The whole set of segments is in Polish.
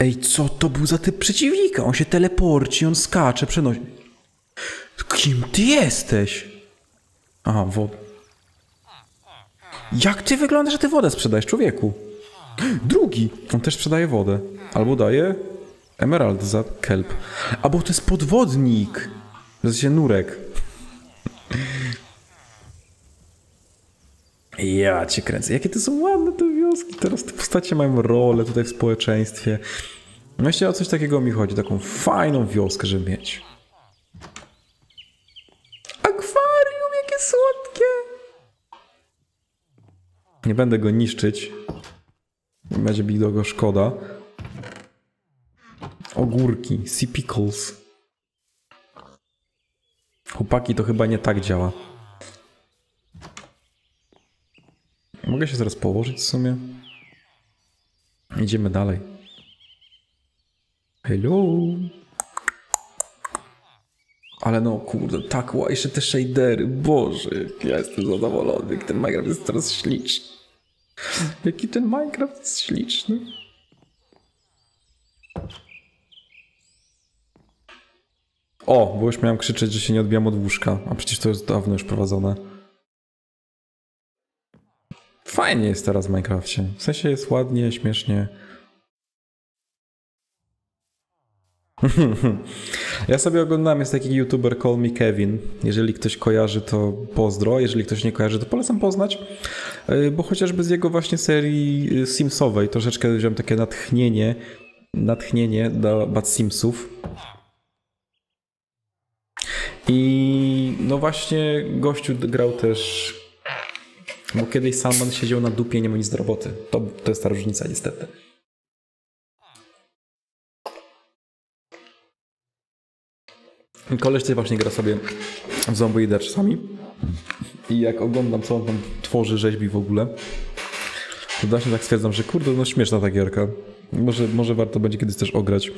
Ej, co to był za typ przeciwnika? On się teleporci, on skacze, przenosi. Kim ty jesteś? Aha, woda. Jak ty wyglądasz, że ty wodę sprzedajesz, człowieku? Drugi. On też sprzedaje wodę. Albo daje emerald za kelp. Albo to jest podwodnik. Jest się nurek. Ja cię kręcę. Jakie to są ładne te wioski. Teraz te postacie mają rolę tutaj w społeczeństwie. Myślę, o coś takiego mi chodzi. Taką fajną wioskę, żeby mieć. Akwarium, jakie słodkie! Nie będę go niszczyć. Będzie mi go szkoda. Ogórki, sea pickles. Chłopaki, to chyba nie tak działa. Mogę się zaraz położyć w sumie? Idziemy dalej. Hello. Ale no kurde, tak, jeszcze te shadery, boże, ja jestem zadowolony, ten Minecraft jest teraz śliczny. Jaki ten Minecraft jest śliczny. O, bo już miałem krzyczeć, że się nie odbijam od łóżka, a przecież to jest dawno już prowadzone. Fajnie jest teraz w Minecrafcie. W sensie jest ładnie, śmiesznie. Ja sobie oglądam, jest taki youtuber Call Me Kevin. Jeżeli ktoś kojarzy, to pozdro. Jeżeli ktoś nie kojarzy, to polecam poznać. Yy, Bo chociażby z jego właśnie serii yy, Simsowej troszeczkę wziąłem takie natchnienie, natchnienie do Bad Simsów. I no właśnie gościu grał też bo kiedyś Salman siedział na dupie nie miał nic do roboty. To, to jest ta różnica niestety. Koleś tutaj właśnie gra sobie w Zomboida czasami. I jak oglądam, co on tam tworzy, rzeźbi w ogóle, to właśnie tak stwierdzam, że kurde, no śmieszna ta gierka. Może, może warto będzie kiedyś też ograć.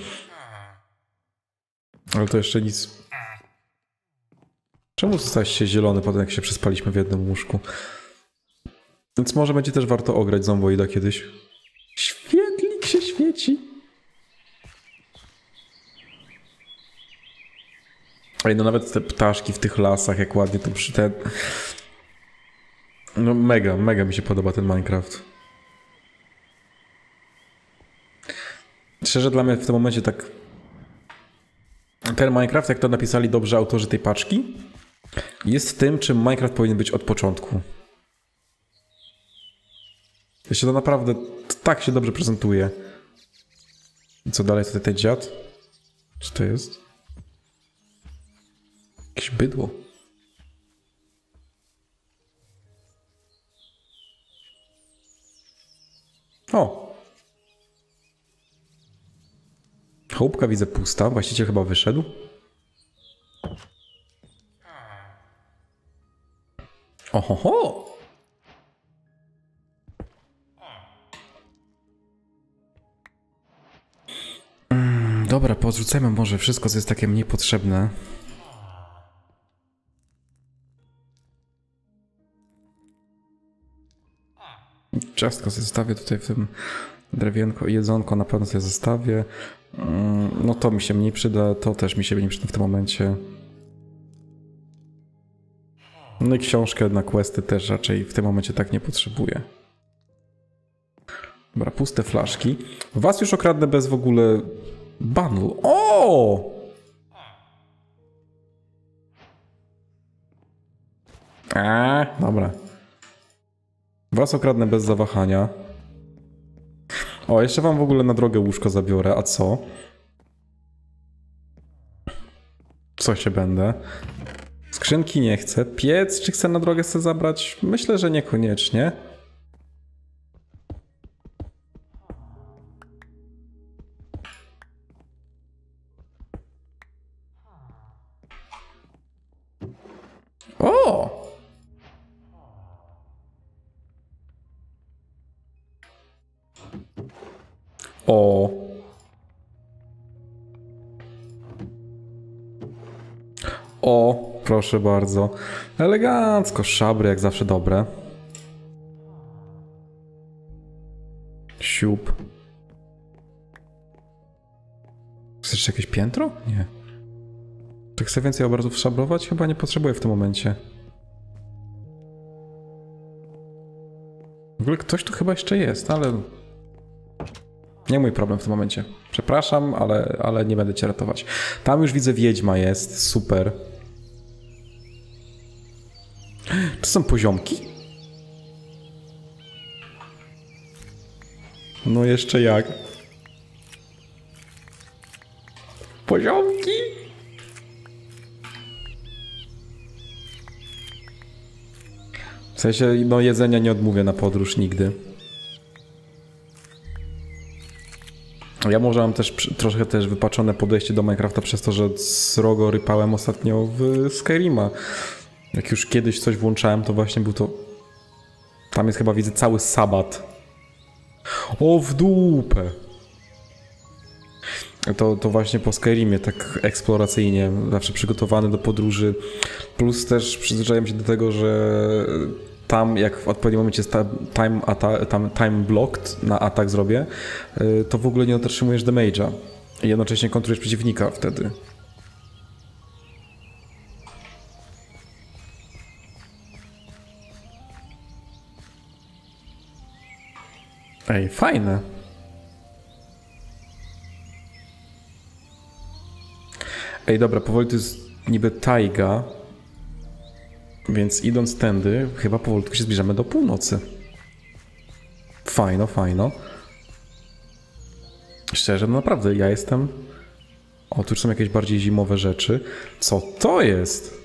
Ale to jeszcze nic. Czemu stałeś się zielony potem, jak się przespaliśmy w jednym łóżku? Więc może będzie też warto ograć Zomboida kiedyś. Świetlik się świeci. Ej, no nawet te ptaszki w tych lasach, jak ładnie to przy ten... No mega, mega mi się podoba ten Minecraft. Szczerze dla mnie w tym momencie tak... Ten Minecraft, jak to napisali dobrze autorzy tej paczki, jest tym, czym Minecraft powinien być od początku. To się to naprawdę tak się dobrze prezentuje. Co dalej tutaj ten dziad? Co to jest? Jakieś bydło. O! Chałupka widzę pusta. Właściciel chyba wyszedł. Ohoho! Dobra, pozrzucajmy może wszystko, co jest takie mniej potrzebne. Ciastko sobie zostawię tutaj w tym drewienko jedzonko na pewno sobie zostawię. Mm, No to mi się mniej przyda, to też mi się nie przyda w tym momencie. No i książkę na questy też raczej w tym momencie tak nie potrzebuję. Dobra, puste flaszki. Was już okradnę bez w ogóle bundle. O! Eee, dobra. Was okradnę bez zawahania. O, jeszcze wam w ogóle na drogę łóżko zabiorę, a co? Co się będę? Skrzynki nie chcę. Piec, czy chcę na drogę sobie zabrać? Myślę, że niekoniecznie. O! O, proszę bardzo. Elegancko, szabry jak zawsze dobre. Siup. Chcesz jakieś piętro? Nie. Czy chcę więcej obrazów szablować? Chyba nie potrzebuję w tym momencie. W ogóle ktoś tu chyba jeszcze jest, ale... Nie mój problem w tym momencie. Przepraszam, ale, ale nie będę cię ratować. Tam już widzę wiedźma jest, super. Czy są poziomki? No jeszcze jak. Poziomki? W sensie, no jedzenia nie odmówię na podróż nigdy. Ja może mam też troszkę też wypaczone podejście do Minecrafta przez to, że srogo rypałem ostatnio w Skyrima. Jak już kiedyś coś włączałem, to właśnie był to... Tam jest chyba, widzę, cały sabat. O, w dupę! To, to właśnie po Skyrimie, tak eksploracyjnie, zawsze przygotowany do podróży. Plus też przyzwyczaiłem się do tego, że tam, jak w odpowiednim momencie time, tam, time blocked na atak zrobię, y, to w ogóle nie otrzymujesz damage'a. I jednocześnie kontrolujesz przeciwnika wtedy. Ej, fajne. Ej, dobra, powoli to jest niby tajga, więc idąc tędy, chyba powolutku się zbliżamy do północy. Fajno, fajno. Szczerze, no naprawdę, ja jestem... O, tu są jakieś bardziej zimowe rzeczy. Co to jest?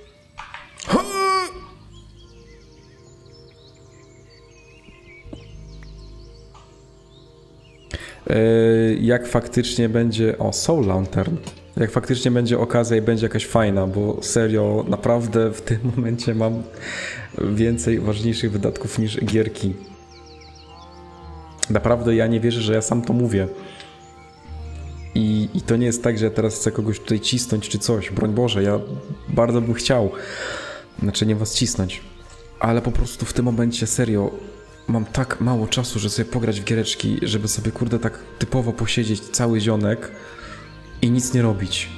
Jak faktycznie będzie. O, Soul Lantern. Jak faktycznie będzie okazja i będzie jakaś fajna, bo serio, naprawdę w tym momencie mam więcej ważniejszych wydatków niż gierki. Naprawdę ja nie wierzę, że ja sam to mówię. I, I to nie jest tak, że ja teraz chcę kogoś tutaj cisnąć czy coś. Broń Boże, ja bardzo bym chciał. Znaczy nie was cisnąć. Ale po prostu w tym momencie serio mam tak mało czasu, że sobie pograć w giereczki, żeby sobie kurde tak typowo posiedzieć cały zionek i nic nie robić.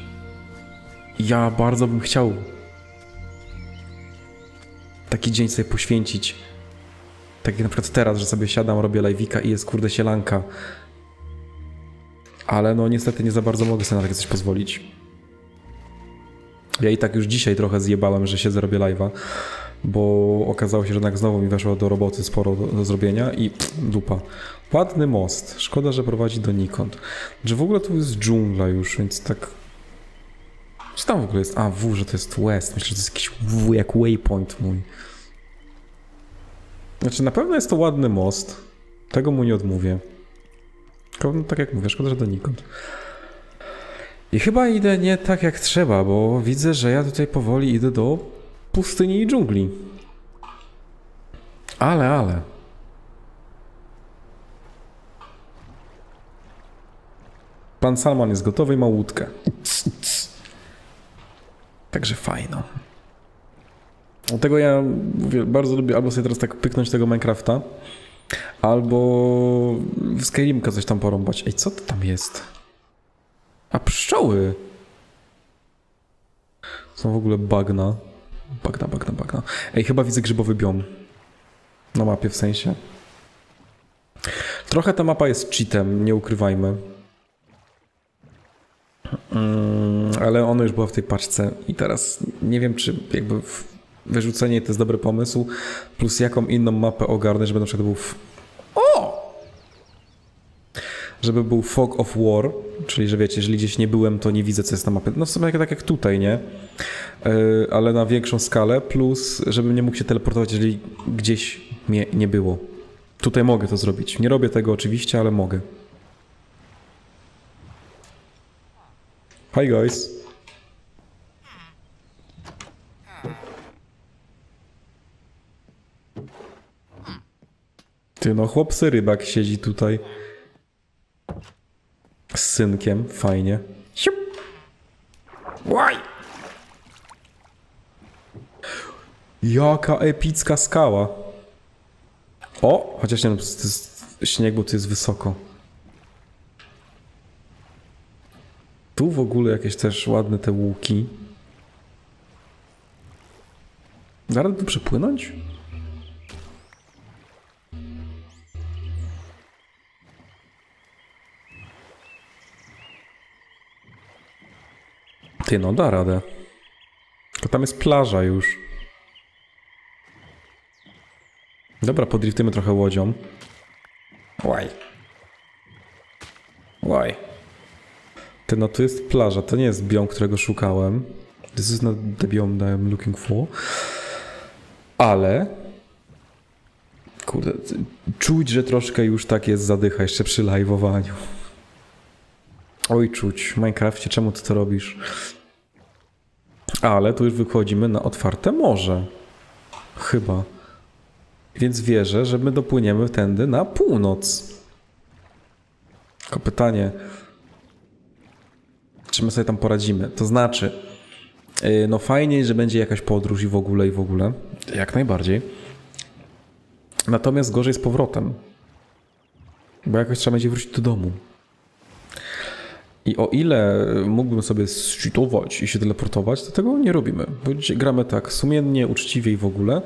Ja bardzo bym chciał taki dzień sobie poświęcić. Tak jak na przykład teraz, że sobie siadam, robię live'ika i jest kurde sielanka. Ale no niestety nie za bardzo mogę sobie na takie coś pozwolić. Ja i tak już dzisiaj trochę zjebałem, że siedzę, robię live'a, bo okazało się, że jednak znowu mi weszło do roboty sporo do, do zrobienia i pff, dupa. Ładny most. Szkoda, że prowadzi donikąd. Że w ogóle tu jest dżungla już, więc tak... Co tam w ogóle jest? A, W, że to jest West. Myślę, że to jest jakiś W jak waypoint mój. Znaczy, na pewno jest to ładny most. Tego mu nie odmówię. Tylko, no, tak jak mówię, szkoda, że donikąd. I chyba idę nie tak jak trzeba, bo widzę, że ja tutaj powoli idę do pustyni i dżungli. Ale, ale. Pan Salman jest gotowy i ma łódkę. Także fajno. Dlatego ja bardzo lubię albo sobie teraz tak pyknąć tego Minecrafta, albo w Skyrimka coś tam porąbać. Ej, co to tam jest? A pszczoły! Są w ogóle bagna. Bagna, bagna, bagna. Ej, chyba widzę grzybowy biom. Na mapie w sensie. Trochę ta mapa jest cheatem, nie ukrywajmy. Mm, ale ona już była w tej paczce i teraz nie wiem, czy jakby wyrzucenie to jest dobry pomysł, plus jaką inną mapę ogarnę, żeby na przykład był... O! Żeby był Fog of War, czyli że wiecie, jeżeli gdzieś nie byłem, to nie widzę, co jest na mapie. No w sumie tak jak tutaj, nie? Yy, ale na większą skalę, plus żebym nie mógł się teleportować, jeżeli gdzieś mnie nie było. Tutaj mogę to zrobić. Nie robię tego oczywiście, ale mogę. Hi guys. Ty no, chłopcy rybak siedzi tutaj. Z synkiem, fajnie. Łaj! Jaka epicka skała. O, chociaż nie, no, to jest śnieg, bo tu jest wysoko. Tu w ogóle jakieś też ładne te łuki. Zaraz tu przepłynąć? Ty no, da radę. Tylko tam jest plaża już. Dobra, podriftujmy trochę łodzią. Łaj. Łaj. Ty no, tu jest plaża, to nie jest biom, którego szukałem. This is not the biome that I'm looking for. Ale... Kurde, czuć, że troszkę już tak jest zadycha jeszcze przy live'owaniu. Oj, czuć. W Minecrafcie czemu ty to robisz? Ale tu już wychodzimy na otwarte morze. Chyba. Więc wierzę, że my dopłyniemy tędy na północ. Tylko pytanie, czy my sobie tam poradzimy? To znaczy, yy, no fajnie, że będzie jakaś podróż i w ogóle, i w ogóle. Jak najbardziej. Natomiast gorzej z powrotem. Bo jakoś trzeba będzie wrócić do domu. I o ile mógłbym sobie zcheatować i się teleportować, to tego nie robimy. Bo gramy tak sumiennie, uczciwie i w ogóle.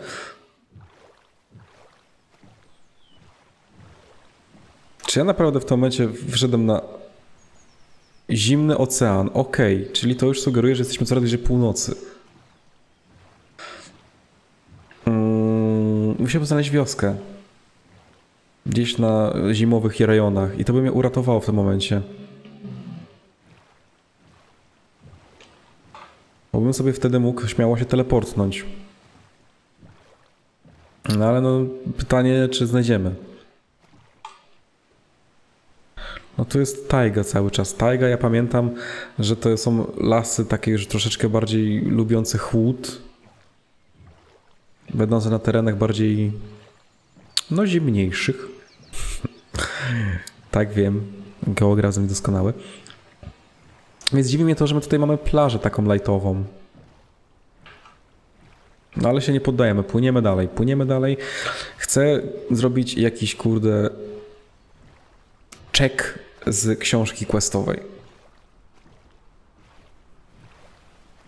Czy ja naprawdę w tym momencie wszedłem na zimny ocean? Okej, okay. czyli to już sugeruje, że jesteśmy coraz bliżej północy. Hmm, musiałbym znaleźć wioskę. Gdzieś na zimowych rejonach i to by mnie uratowało w tym momencie. Bo bym sobie wtedy mógł śmiało się teleportnąć. No ale no, pytanie, czy znajdziemy. No tu jest tajga cały czas. Tajga, ja pamiętam, że to są lasy takie już troszeczkę bardziej lubiące chłód. Będące na terenach bardziej, no zimniejszych. tak wiem, geografem doskonały. Więc dziwi mnie to, że my tutaj mamy plażę taką lightową. No ale się nie poddajemy, płyniemy dalej, płyniemy dalej. Chcę zrobić jakiś, kurde, check z książki questowej.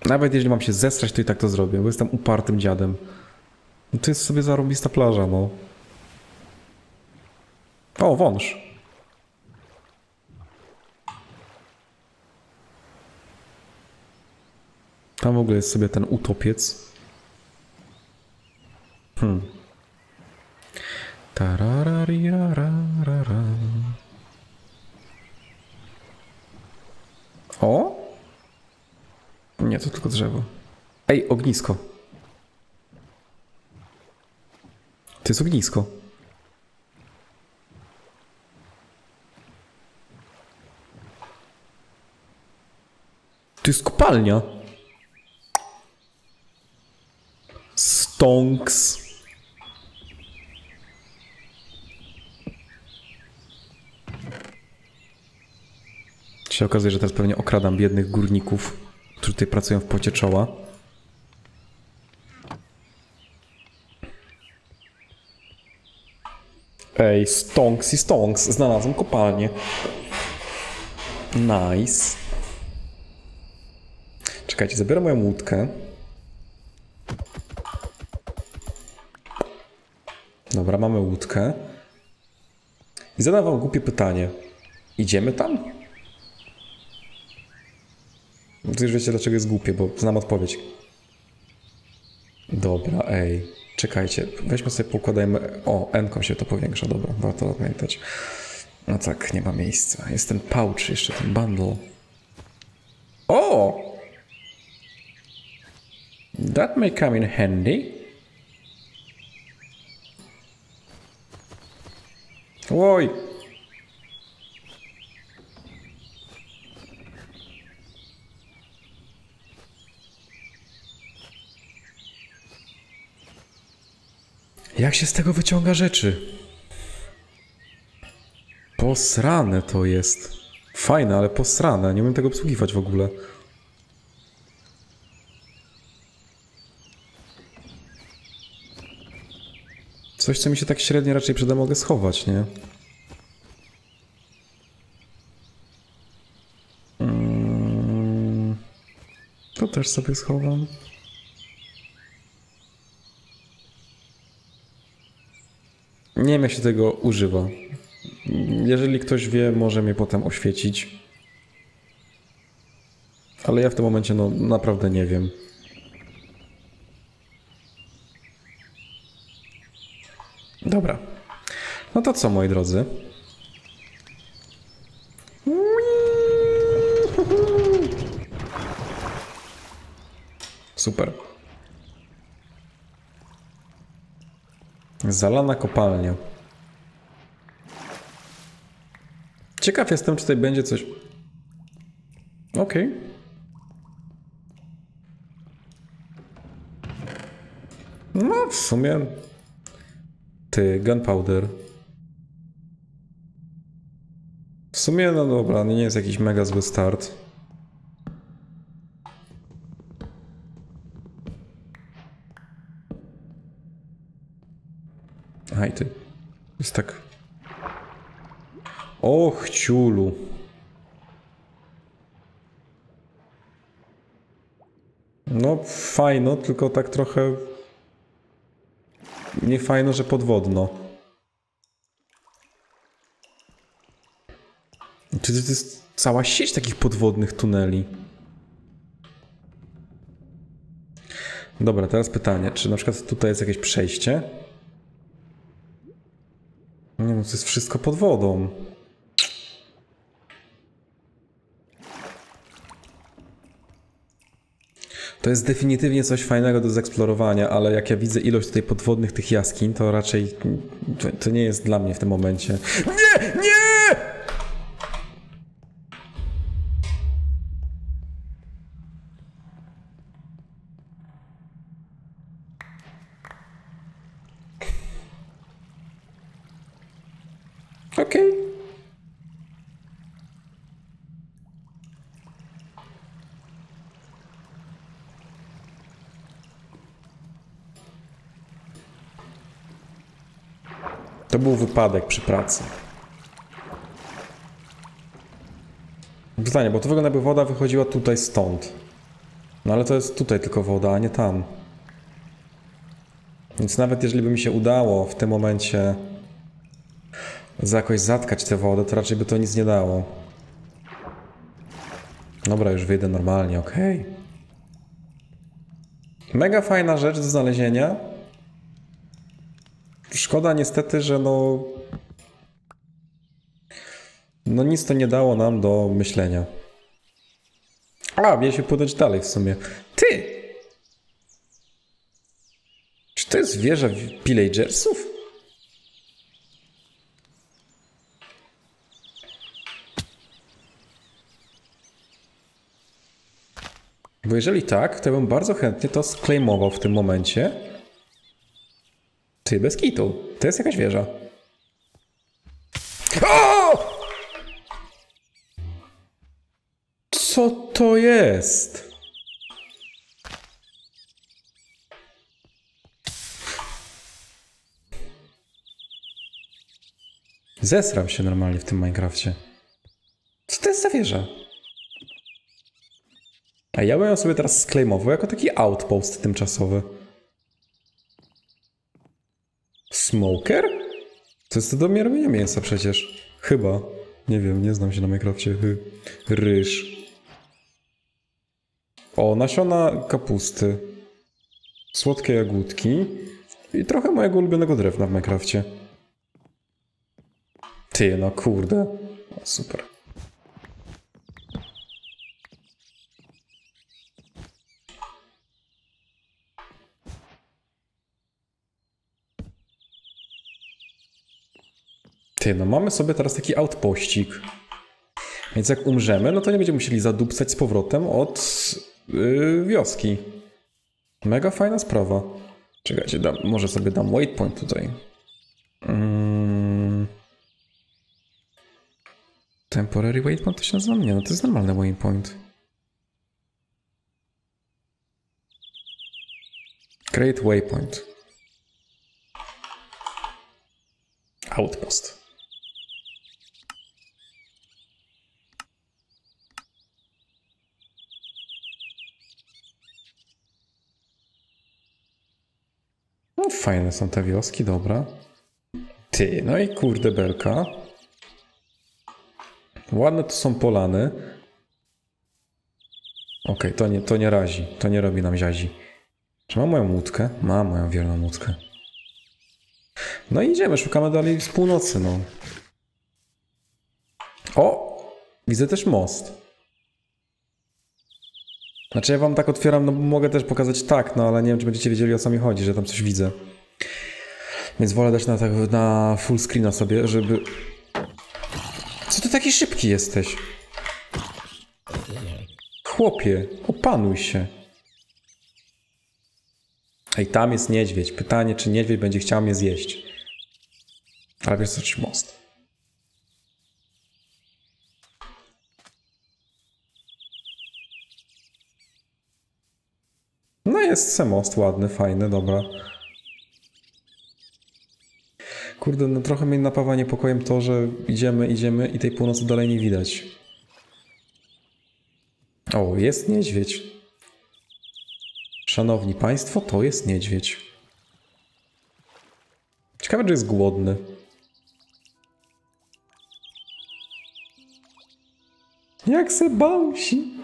Nawet jeżeli mam się zesrać, to i tak to zrobię, bo jestem upartym dziadem. No to jest sobie zarobista plaża, no. O, wąż. Tam w ogóle jest sobie ten utopiec. Hmm. O? Nie, to tylko drzewo. Ej, ognisko. To jest ognisko. To jest kopalnia. Stonks. Się okazuje, że teraz pewnie okradam biednych górników, którzy tutaj pracują w pocie czoła. Ej, stonks i stonks. Znalazłem kopalnię. Nice. Czekajcie, zabieram moją łódkę. Dobra, mamy łódkę. I zadam wam głupie pytanie. Idziemy tam? To już wiecie dlaczego jest głupie, bo znam odpowiedź. Dobra, ej. Czekajcie, weźmy sobie, poukładajmy... O, n się to powiększa, dobra, warto pamiętać. No tak, nie ma miejsca. Jest ten pouch, jeszcze ten bundle. O! That may come in handy. Oj! Jak się z tego wyciąga rzeczy? Posrane to jest. Fajne, ale posrane. Nie umiem tego obsługiwać w ogóle. Coś, co mi się tak średnio raczej przyda, mogę schować, nie? Mm. To też sobie schowam. Nie wiem, jak się tego używa. Jeżeli ktoś wie, może mnie potem oświecić. Ale ja w tym momencie no naprawdę nie wiem. Dobra. No to co, moi drodzy? Super. Zalana kopalnia. Ciekaw jestem, czy tutaj będzie coś. Okej. No, w sumie. Ty, gunpowder. W sumie, no dobra, nie jest jakiś mega zły start. Aj ty. Jest tak. Och, ciulu. No, fajno, tylko tak trochę. Nie fajno, że podwodno. Czy to jest cała sieć takich podwodnych tuneli? Dobra, teraz pytanie, czy na przykład tutaj jest jakieś przejście? To jest wszystko pod wodą. To jest definitywnie coś fajnego do zeksplorowania, ale jak ja widzę ilość tutaj podwodnych tych jaskiń, to raczej to nie jest dla mnie w tym momencie. Nie! Nie! Okej. To był wypadek przy pracy. Pytanie, bo to wygląda jakby woda wychodziła tutaj stąd. No ale to jest tutaj tylko woda, a nie tam. Więc nawet jeżeli by mi się udało w tym momencie za jakoś zatkać tę wodę, to raczej by to nic nie dało. Dobra, już wyjdę normalnie, okej. Mega fajna rzecz do znalezienia. Szkoda niestety, że no... No nic to nie dało nam do myślenia. A, mieliśmy podać dalej w sumie. Ty! Czy to jest wieża pillagersów? Bo jeżeli tak, to bym bardzo chętnie to sklejmował w tym momencie. Ty, bez kitu. To jest jakaś wieża. O! Co to jest? Zesram się normalnie w tym Minecrafcie. Co to jest za wieża? A ja bym ją sobie teraz sklejmował jako taki outpost tymczasowy. Smoker? To jest to do miarowania mięsa przecież. Chyba. Nie wiem, nie znam się na Minecrafcie. Ryż. O, nasiona kapusty. Słodkie jagódki. I trochę mojego ulubionego drewna w Minecrafcie. Ty, no kurde. O, super. Ty, no mamy sobie teraz taki outpościk. Więc jak umrzemy, no to nie będziemy musieli zadupcać z powrotem od yy, wioski. Mega fajna sprawa. Czekajcie, dam, może sobie dam waypoint tutaj. Mm. Temporary waypoint to się nazywa? Nie, no to jest normalny waypoint. Create waypoint. Outpost. Fajne są te wioski, dobra. Ty, no i kurde belka. Ładne to są polany. Okej, to, nie, to nie razi. To nie robi nam ziazi. Czy mam moją łódkę? Mam moją wierną łódkę. No i idziemy, szukamy dalej z północy, no. O! Widzę też most. Znaczy ja wam tak otwieram, no mogę też pokazać tak, no ale nie wiem, czy będziecie wiedzieli o co mi chodzi, że tam coś widzę. Więc wolę dać na, tak, na full screena sobie, żeby... Co ty taki szybki jesteś? Chłopie, opanuj się. Ej, tam jest niedźwiedź. Pytanie, czy niedźwiedź będzie chciał mnie zjeść. Ale wiesz co, czy most. No jest se most ładny, fajny, dobra. Kurde, no trochę mnie napawa niepokojem to, że idziemy, idziemy i tej północy dalej nie widać. O, jest niedźwiedź. Szanowni Państwo, to jest niedźwiedź. Ciekawe, czy jest głodny. Jak se bałsi.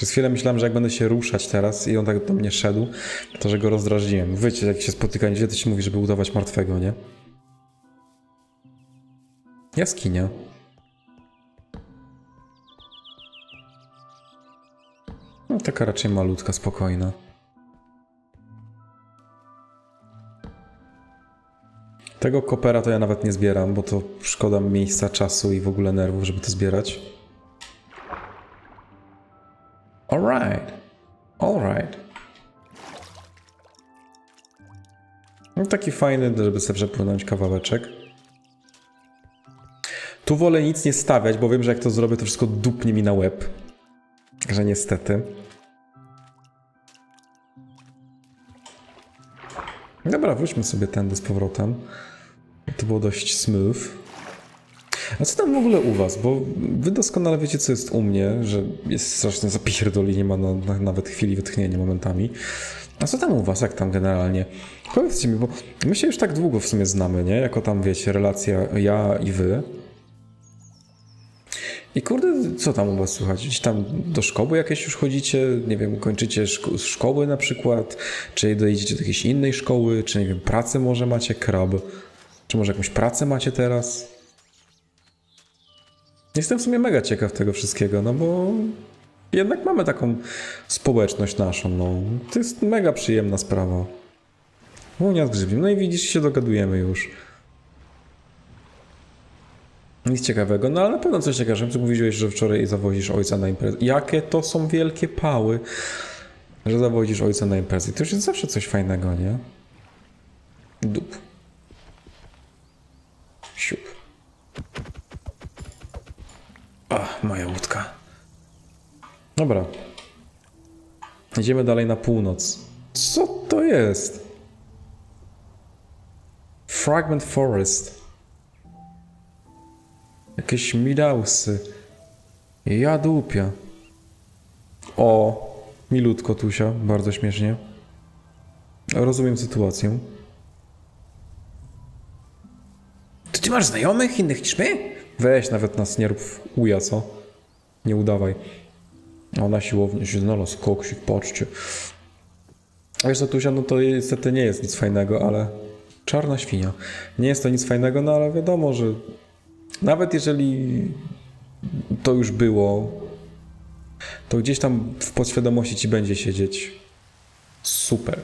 Przez chwilę myślałem, że jak będę się ruszać teraz i on tak do mnie szedł, to że go rozdrażniłem. Wiecie, jak się spotyka niedźwiedź, to się mówi, żeby udawać martwego, nie? Jaskinia. No taka raczej malutka, spokojna. Tego kopera to ja nawet nie zbieram, bo to szkoda miejsca, czasu i w ogóle nerwów, żeby to zbierać. Alright. Alright. No taki fajny, żeby sobie przepłynąć kawałeczek. Tu wolę nic nie stawiać, bo wiem, że jak to zrobię, to wszystko dupnie mi na łeb. Że niestety. Dobra, wróćmy sobie tędy z powrotem. To było dość smooth. A co tam w ogóle u was? Bo wy doskonale wiecie, co jest u mnie, że jest strasznie zapierdoli, nie ma na, na, nawet chwili wytchnienia momentami. A co tam u was? Jak tam generalnie? Powiedzcie mi, bo my się już tak długo w sumie znamy, nie? Jako tam, wiecie, relacja ja i wy. I kurde, co tam u was słychać? Gdzieś tam do szkoły jakieś już chodzicie? Nie wiem, kończycie szko szkoły na przykład? Czy dojedziecie do jakiejś innej szkoły? Czy nie wiem, pracę może macie? Krab. Czy może jakąś pracę macie teraz? Jestem w sumie mega ciekaw tego wszystkiego, no bo jednak mamy taką społeczność naszą, no. To jest mega przyjemna sprawa. Unia z grzybiem. No i widzisz, się dogadujemy już. Nic ciekawego, no ale na pewno coś ciekawego. Co mówiłeś, że wczoraj zawozisz ojca na imprezę. Jakie to są wielkie pały, że zawozisz ojca na imprezę. To już jest zawsze coś fajnego, nie? Dup. Siup. Ach, moja łódka. Dobra. Idziemy dalej na północ. Co to jest? Fragment Forest. Jakieś midausy. Ja dupia. O, milutko Tusia, bardzo śmiesznie. Rozumiem sytuację. To ty masz znajomych innych niż my? Weź, nawet nas nie rób uja, co? Nie udawaj. O, na siłowni się znalazł koksik, patrzcie. Wiesz co, Tusia, no to niestety nie jest nic fajnego, ale... Czarna świnia. Nie jest to nic fajnego, no ale wiadomo, że nawet jeżeli to już było, to gdzieś tam w podświadomości ci będzie siedzieć. Super.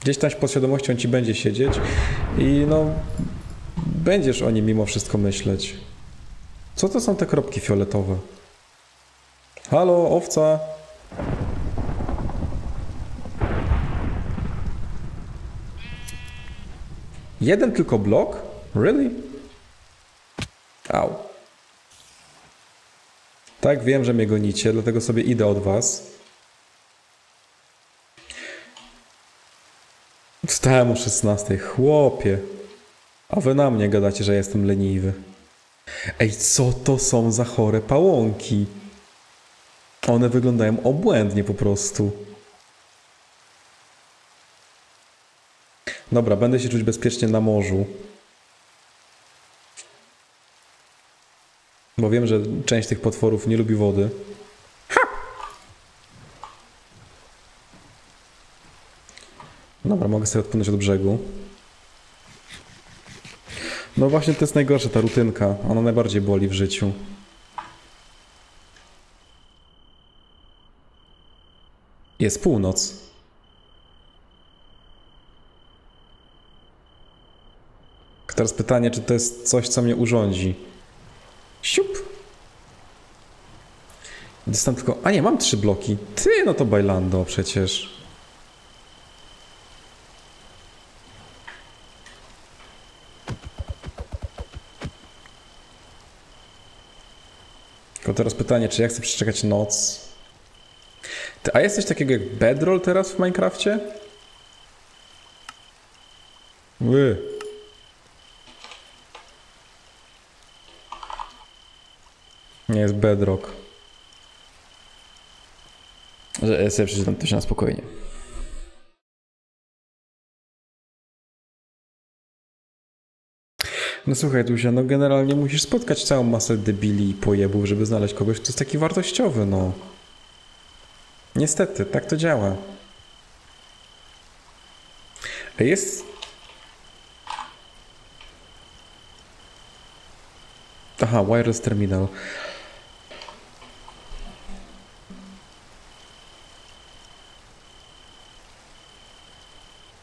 Gdzieś tam z podświadomością ci będzie siedzieć i no będziesz o nim mimo wszystko myśleć. Co to są te kropki fioletowe? Halo, owca! Jeden tylko blok? Really? Au. Tak, wiem, że mnie gonicie, dlatego sobie idę od was. Wstałem o 16. Chłopie. A wy na mnie gadacie, że jestem leniwy. Ej, co to są za chore pałąki? One wyglądają obłędnie po prostu. Dobra, będę się czuć bezpiecznie na morzu. Bo wiem, że część tych potworów nie lubi wody. Dobra, mogę sobie odpłynąć od brzegu. No właśnie to jest najgorsze, ta rutynka. Ona najbardziej boli w życiu. Jest północ. Teraz pytanie, czy to jest coś, co mnie urządzi. Siup. Dostałem tylko... A nie, mam trzy bloki. Ty, no to bailando przecież. Tylko teraz pytanie, czy ja chcę przeczekać noc? Ty, a jest coś takiego jak bedroll teraz w Minecrafcie? Ły. Nie jest bedrock. Że sobie przeczytam to się na spokojnie. No słuchaj, Tuzia, no generalnie musisz spotkać całą masę debili i pojebów, żeby znaleźć kogoś, kto jest taki wartościowy, no. Niestety, tak to działa. Jest... Aha, wireless terminal.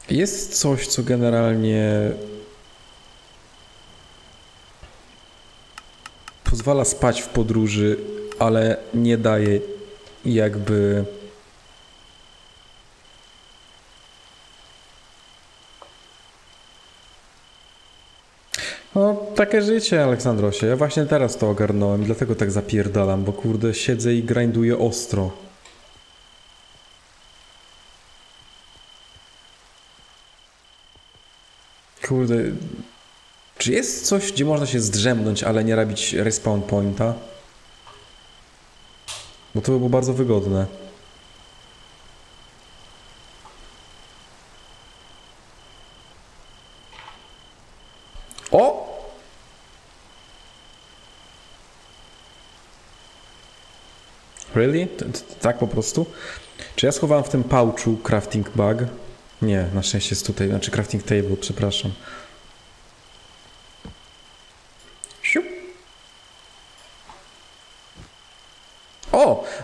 Jest coś, co generalnie pozwala spać w podróży, ale nie daje jakby. No, takie życie, Aleksandrosie. Ja właśnie teraz to ogarnąłem, dlatego tak zapierdalam, bo kurde, siedzę i grinduję ostro. Kurde, czy jest coś, gdzie można się zdrzemnąć, ale nie robić respawn pointa? Bo to by było bardzo wygodne. O! Really? Tak po prostu? Czy ja schowałem w tym pouchu crafting bug? Nie, na szczęście jest tutaj, znaczy crafting table, przepraszam. Siup.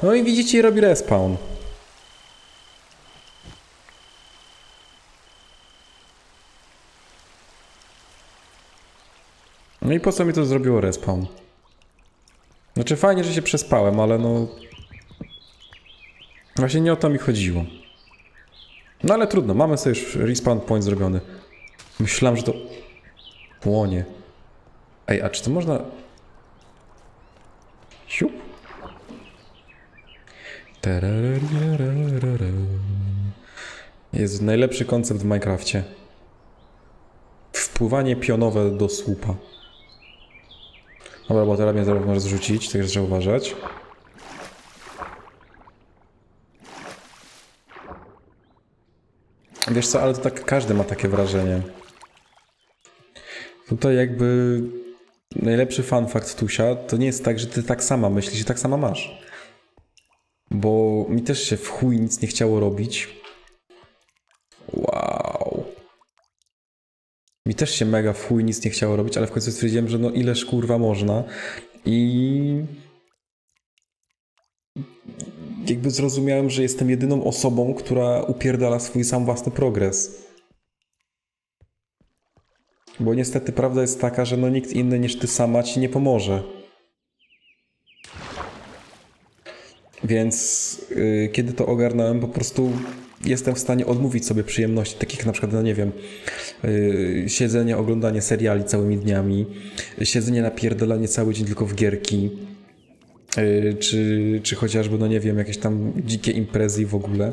No i widzicie, robi respawn. No i po co mi to zrobiło respawn? Znaczy fajnie, że się przespałem, ale no... Właśnie nie o to mi chodziło. No ale trudno, mamy sobie już respawn point zrobiony. Myślałem, że to płonie. Ej, a czy to można... Siup. Jest najlepszy koncept w Minecrafcie. Wpływanie pionowe do słupa. Dobra, bo teraz mnie zaraz może zrzucić, także trzeba uważać. Wiesz co, ale to tak każdy ma takie wrażenie. Tutaj jakby najlepszy fun fact Tusia to nie jest tak, że ty tak sama myślisz i tak sama masz. Bo mi też się w chuj nic nie chciało robić. Wow. Mi też się mega w chuj nic nie chciało robić, ale w końcu stwierdziłem, że no ileż kurwa można i jakby zrozumiałem, że jestem jedyną osobą, która upierdala swój sam własny progres. Bo niestety prawda jest taka, że no nikt inny niż ty sama ci nie pomoże. Więc yy, kiedy to ogarnąłem, po prostu jestem w stanie odmówić sobie przyjemności, takich na przykład, no nie wiem, yy, siedzenie, oglądanie seriali całymi dniami, siedzenie napierdalanie cały dzień tylko w gierki, yy, czy, czy chociażby, no nie wiem, jakieś tam dzikie imprezy w ogóle.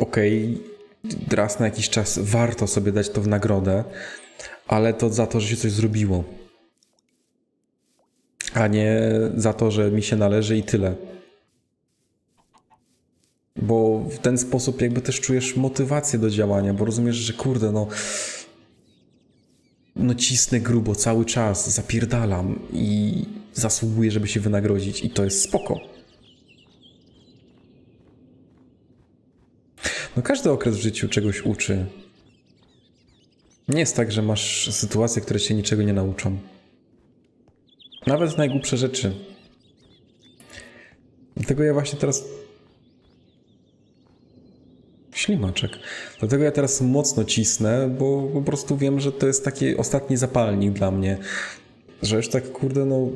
Okej, okay, raz na jakiś czas warto sobie dać to w nagrodę, ale to za to, że się coś zrobiło. A nie za to, że mi się należy i tyle. Bo w ten sposób jakby też czujesz motywację do działania, bo rozumiesz, że kurde, no no cisnę grubo cały czas, zapierdalam i zasługuję, żeby się wynagrodzić i to jest spoko. No każdy okres w życiu czegoś uczy. Nie jest tak, że masz sytuacje, które cię niczego nie nauczą. Nawet najgłupsze rzeczy. Dlatego ja właśnie teraz. Ślimaczek. Dlatego ja teraz mocno cisnę, bo po prostu wiem, że to jest taki ostatni zapalnik dla mnie. Że już tak, kurde, no.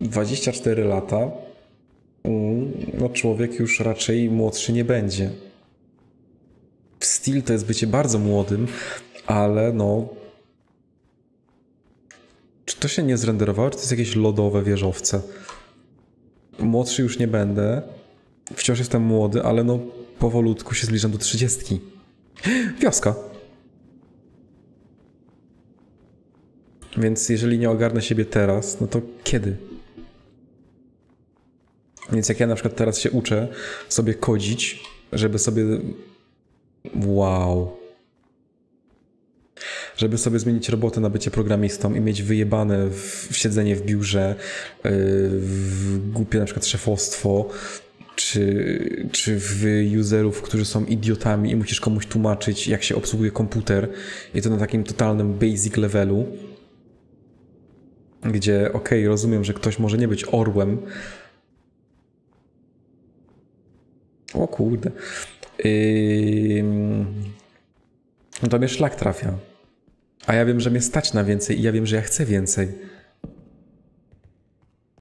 24 lata. mm, No, człowiek już raczej młodszy nie będzie. Styl to jest bycie bardzo młodym, ale no. Czy to się nie zrenderowało? Czy to jest jakieś lodowe wieżowce? Młodszy już nie będę. Wciąż jestem młody, ale no powolutku się zbliżam do trzydziestki. Wioska. Więc jeżeli nie ogarnę siebie teraz, no to kiedy? Więc jak ja na przykład teraz się uczę sobie kodzić, żeby sobie. Wow. Żeby sobie zmienić robotę na bycie programistą i mieć wyjebane w, w siedzenie w biurze, yy, w głupie na przykład szefostwo, czy, czy w userów, którzy są idiotami i musisz komuś tłumaczyć, jak się obsługuje komputer i to na takim totalnym basic levelu, gdzie okej, rozumiem, że ktoś może nie być orłem. O kurde. Yy... No to mnie szlak trafia. A ja wiem, że mnie stać na więcej i ja wiem, że ja chcę więcej.